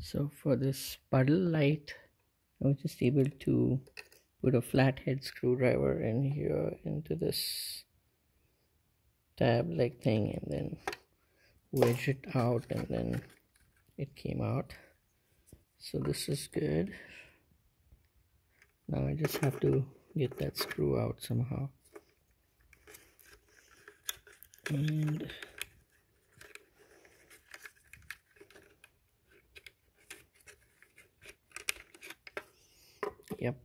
so for this puddle light I was just able to put a flathead screwdriver in here into this tab like thing and then wedge it out and then it came out. So this is good. Now I just have to get that screw out somehow. And yep